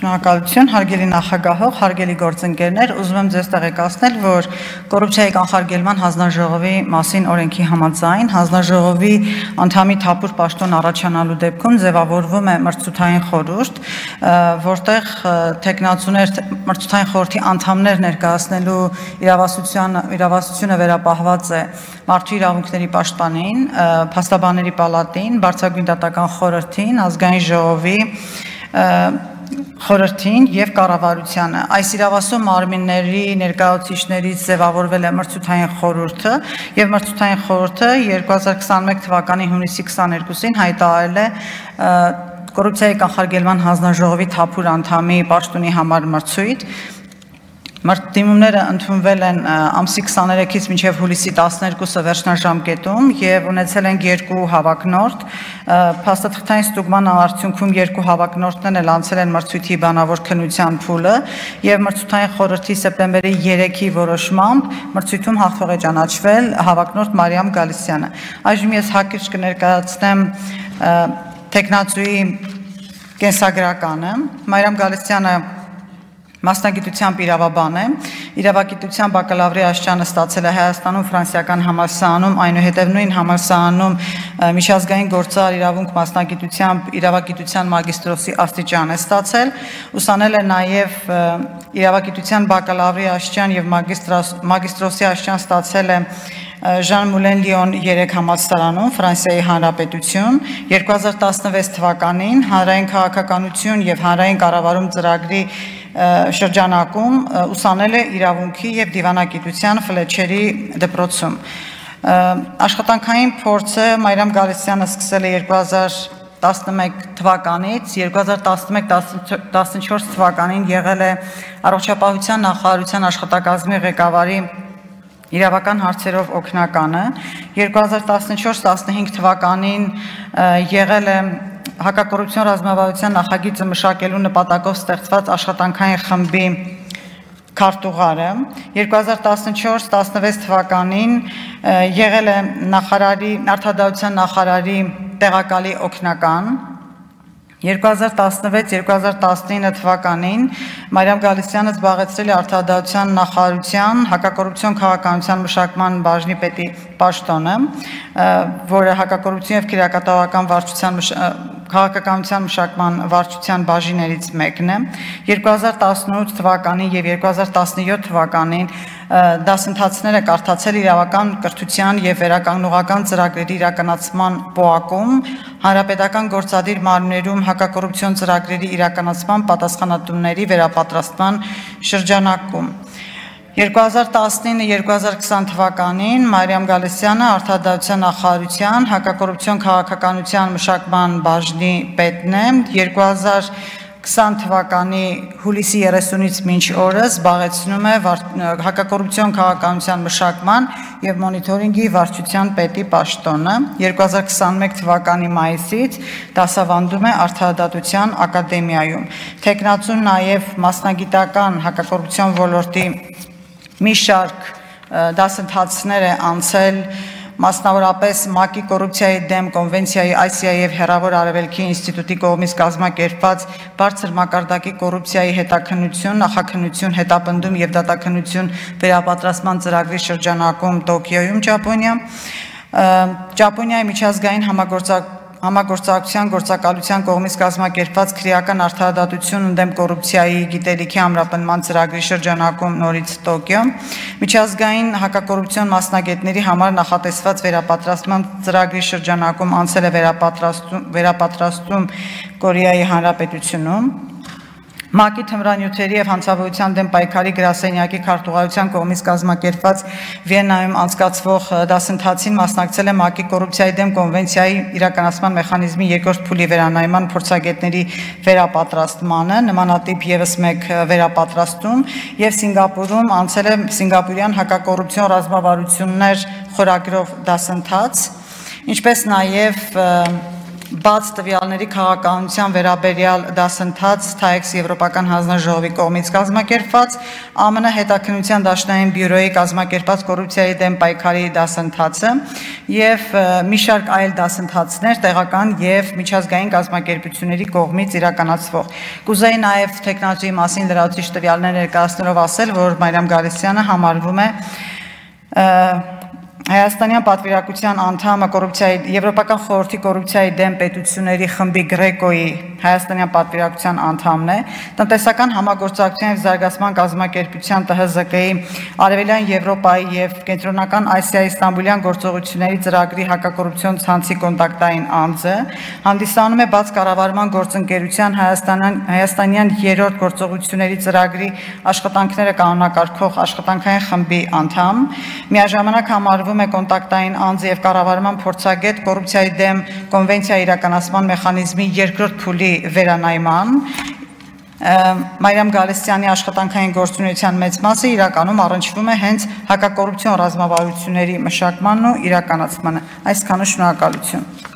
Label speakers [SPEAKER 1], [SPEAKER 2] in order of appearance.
[SPEAKER 1] Շնորհակալություն, հարգելի նախագահող, հարգելի գործընկերներ, ուզում եմ ձեզ տեղեկացնել, որ կոռուպցիայի կանխարգելման հանձնաժողովի մասին օրենքի համաձայն հանձնաժողովի անդամի թափուր պաշտոն առաջանալու դեպքում ձևավորվում է մրցութային խորհուրդ, որտեղ տեխնացուներ մրցութային խորհրդի անդամներ ներկայացնելու իրավասության իրավասությունը վերապահված է մարդու իրավունքների պաշտպանին, փաստաբանների պալատին, բարձրագույն դատական խորհրդին, ազգային ժողովի խորհրդին եւ կառավարությանը։ Այս իրավասու մարմինների ներկայացուցիչներից ձևավորվել է մրցութային խորհուրդը եւ մրցութային խորհուրդը 2021 թվականի հունիսի 22-ին հայտարարել է կոռուպցիայի կանխարգելման հանձնաժողովի թափուր անդամի պաշտոնի համար մրցույթ Մարտիմումները ընդունվել են ամսի 23-ից մինչև հուլիսի 12-ը վերջնաժամկետում եւ ունեցել են երկու հավակնորդ։ Փաստաթղթային ստուգման արդյունքում երկու հավակնորդներն էլ անցել են մրցույթի բանավոր քննության փուլը եւ մրցութային խորհրդի սեպտեմբերի 3-ի որոշմամբ մրցույթում հաղթող է ճանաչվել հավակնորդ Մարիամ Գալիսյանը։ Այժմ ես հակիրճ կներկայացնեմ տեխնացուի կենսագրականը։ Մարիամ Գալիսյանը Մասնագիտությամբ իրավաբան է, իրավագիտության բակալավրի աստիճանը ստացել է Հայաստանում ֆրանսիական համալսարանում, այնուհետև նույն համալսարանում միջազգային գործար իրավունք մասնագիտությամբ իրավագիտության մագիստրոսի աստիճան է ստացել, ուսանել է նաև իրավագիտության բակալավրի աստիճան եւ մագիստրոսի աստիճան ստացել է Ժան Մուլեն Լիոն 3 համալսարանում Ֆրանսիայի Հանրապետություն 2016 թվականին հանրային քաղաքականություն եւ հանրային կառավարում ծրագրի շրջանակում ուսանել է իրավունքի եւ դիվանագիտության Ֆլեչերի դպրոցում։ Աշխատանքային փորձը Մարիամ Գալստյանը սկսել է 2011 թվականից 2011-14 թվականին եղել է առողջապահության նախարարության աշխատակազմի ղեկավարի իրավական հարցերով օգնականը 2014-15 թվականին եղել է հակակոռուպցիոն ռազմավարության նախագիծը մշակելու նպատակով ստեղծված աշխատանքային խմբի քարտուղարը 2014-16 թվականին եղել է նախարարի արտադրության նախարարի տեղակալի օգնական 2016-2019 թվականին Մարիամ Գալստյանը զբաղեցրել է արտադրության նախարարության հակակոռուպցիոն քաղաքականության մշակման բաժնի պետի պաշտոնը, որը հակակոռուպցիոն եւ քրեակատավական վարչության քաղաքականության մշակման վարչության բաժիներից մեկն է 2018 թվականին եւ 2017 թվականին դասընթացները կարդացել իրավական կրթության եւ վերականգնողական ծրագրերի իրականացման ՊՕԱԿ-ում հանրապետական գործադիր մարմներում հակակոռուպցիոն ծրագրերի իրականացման պատասխանատուների վերապատրաստման շրջանակում 2019-2020 թվականին Մարիամ Գալստյանը արտադրության նախարարության հակակոռուպցիոն քաղաքականության մշակման բաժնի պետն է 2020 թվականի հուլիսի 30-ից մինչ օրը զբաղեցնում է հակակոռուպցիոն քաղաքականության մշակման եւ մոնիթորինգի վարչության պետի պաշտոնը 2021 թվականի մայիսից դասավանդում է արտադրության ակադեմիայում տեխնացուն նաեւ մասնագիտական հակակոռուպցիոն ոլորտի մի շարք դասընթացներ է անցել մասնավորապես ՄԱԿ-ի կոռուպցիայի դեմ կոնվենցիայի ICI եւ Հերավոր Արևելքի ինստիտուտի կողմից կազմակերպված բարձր մակարդակի կոռուպցիայի հետաքննություն, նախաքննություն, հետապնդում եւ դատաքննություն վերապատրաստման ծրագրի շրջանակում Տոկիոյում Ճապոնիա Ճապոնիայի միջազգային համագործակ համագործակցության գործակալության կողմից կազմակերպված քրեական արդարադատություն ընդդեմ կոռուպցիայի գիտելիքի ամրապնման ծրագրի շրջանակում նորից Տոկիո միջազգային հակակոռուպցիոն մասնագետների համար նախատեսված վերապատրաստման ծրագրի շրջանակում անցել է վերապատրաստում վերապատրաստում Կորեայի Հանրապետությունում ՄԱԿ-ի թմրանյութերի եւ հանցավորության դեմ պայքարի գրասենյակի քարտուղարության կողմից կազմակերպված Վիեննայում անցկացվող դասընթացին մասնակցել է ՄԱԿ-ի կոռուպցիայի դեմ կոնվենցիայի իրականացման մեխանիզմի երկրորդ փուլի վերանայման փորձագետների վերապատրաստմանը, նմանատիպ եւս մեկ վերապատրաստում եւ Սինգապուրում անցել է Սինգապուրյան հակակոռուպցիոն ռազմավարություններ խորագրով դասընթաց, ինչպես նաեւ բաց տվյալների քաղաքականության վերաբերյալ դասընթաց TAEX Եվրոպական հանձնաժողովի կողմից կազմակերպված ԱՄՆ հետաքննության դաշնային բյուրոյի կազմակերպած կոռուպցիայի դեմ պայքարի դասընթացը եւ մի շարք այլ դասընթացներ տեղական եւ միջազգային կազմակերպությունների կողմից իրականացվող։ Կուզեի նաեւ տեխնոլոգիայի մասին լրացուցիչ տվյալներ ներկայացնելով ասել, որ Մարիամ Գալստյանը համարվում է Հայաստանյան պատվիրակության անդամը կոռուպցիայի Եվրոպական խորհրդի կոռուպցիայի դեմ պետությունների խմբի Գրեկոյի Հայաստանյան պատվիրակության անդամն է, տնտեսական համագործակցության եւ զարգացման կազմակերպության ՏՀԶԿ-ի Արևելյան Եվրոպայի եւ Կենտրոնական Ասիայի Ստամբուլյան գործողությունների ծրագրի հակակոռուպցիոն ցանցի կոնտակտային անձը, հանդիսանում է բաց կառավարման գործընկերության Հայաստանյան Հայաստանյան երրորդ գործողությունների ծրագրի աշխատանքները կանոնակարգող աշխատանքային խմբի անդամ, միաժամանակ համարվում է կոնտակտային անձ եւ կառավարման փորձագետ կոռուպցիայի դեմ կոնվենցիա իրականացման մեխանիզմի երկրորդ փուլի վերանայման Մարիամ Գալստյանի աշխատանքային գործունեության մեծ մասը իրականում առնչվում է հենց հակակոռուպցիոն ռազմավարությունների մշակմանն ու իրականացմանը։ Այսքանը շնորհակալություն։